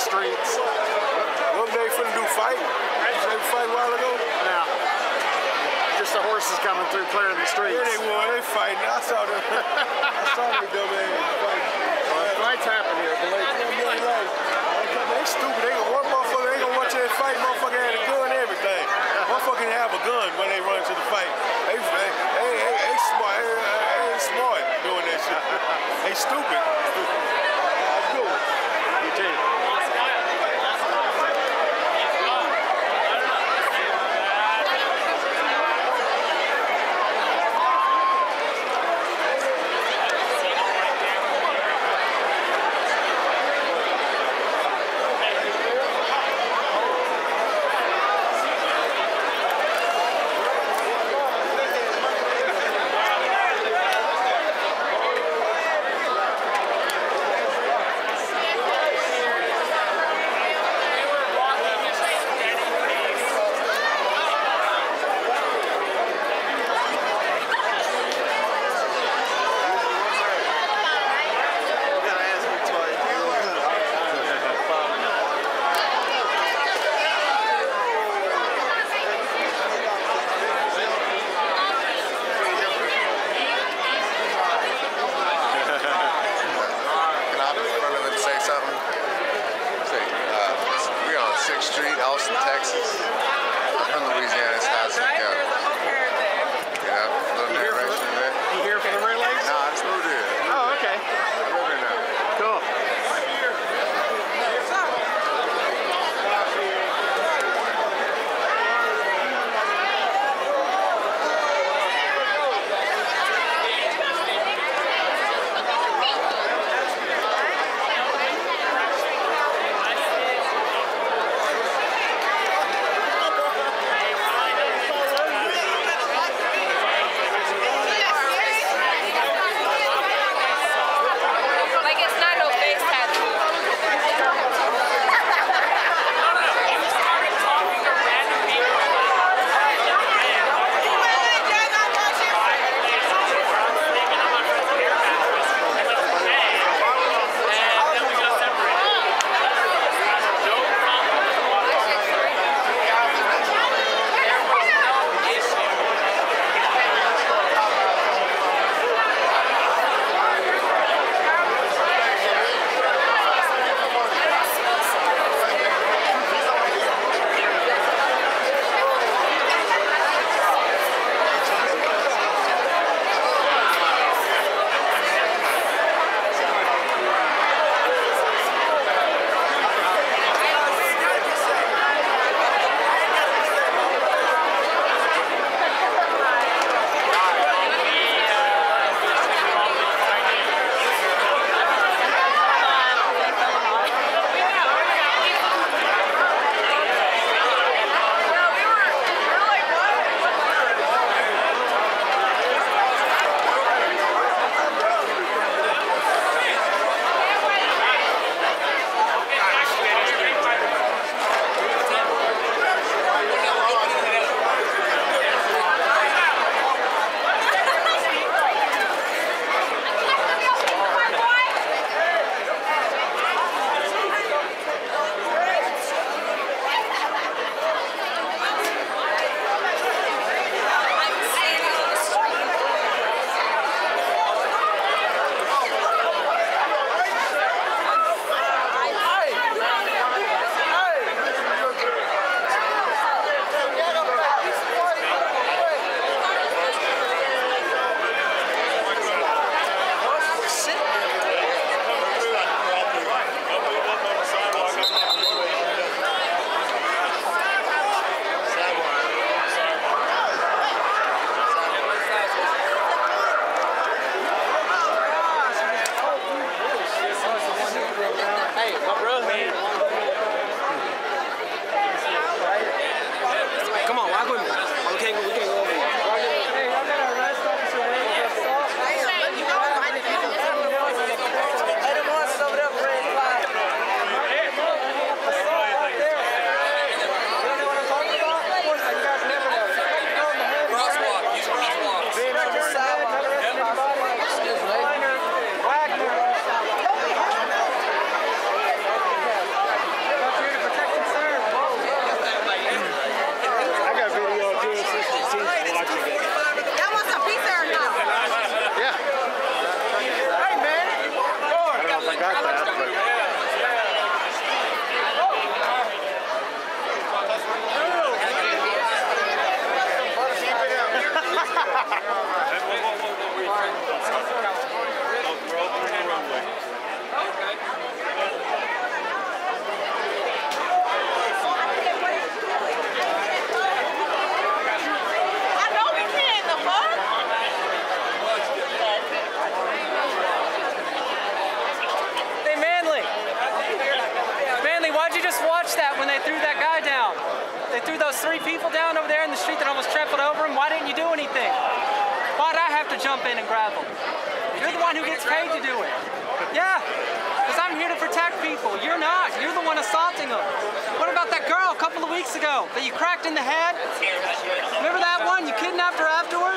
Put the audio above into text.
streets. One day finna do fight? Did they fight a while ago? No. Just the horses coming through clearing the streets. Here they were, they fighting. I saw them. I saw them dumb ass fighting. Well, fights happen here, believe. They stupid. They gonna, one motherfucker, they gonna watch that fight. Motherfucker had a gun and everything. Motherfucker have a gun when they run to the fight. They, they, they, they, they smart. They, they, they smart doing that shit. they stupid. street that almost trampled over him. Why didn't you do anything? Why'd I have to jump in and grab him? You're the one who gets paid to do it. Yeah, because I'm here to protect people. You're not. You're the one assaulting them. What about that girl a couple of weeks ago that you cracked in the head? Remember that one? You kidnapped her afterwards?